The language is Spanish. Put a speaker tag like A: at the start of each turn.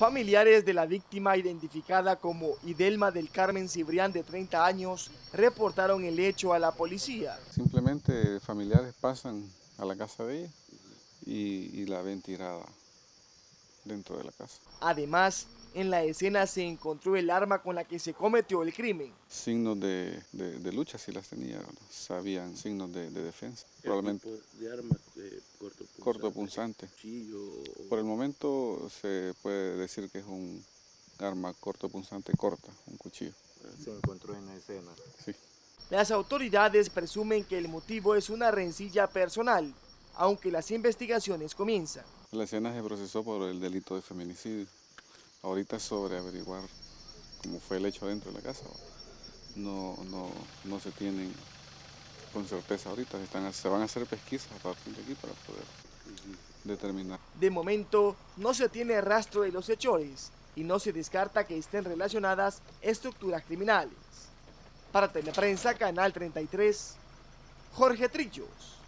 A: Familiares de la víctima identificada como Idelma del Carmen Cibrián de 30 años reportaron el hecho a la policía.
B: Simplemente familiares pasan a la casa de ella y, la ven tirada dentro de la casa.
A: Además, en la escena se encontró el arma con la que se cometió el crimen.
B: Signos de, lucha sí las tenía, sabían signos de, defensa. Probablemente
C: de arma eh,
B: cortopunzante. Por el momento se puede decir que es un arma cortopunzante corta, un cuchillo.
C: Ah, se encontró en la escena.
B: Sí.
A: Las autoridades presumen que el motivo es una rencilla personal, aunque las investigaciones comienzan.
B: La escena se procesó por el delito de feminicidio. Ahorita sobre averiguar cómo fue el hecho dentro de la casa. No, no, no se tienen con certeza ahorita, se, están, se van a hacer pesquisas a partir de aquí para poder determinar.
A: De momento no se tiene rastro de los hechores y no se descarta que estén relacionadas estructuras criminales. Para Teleprensa, Canal 33, Jorge Trillos.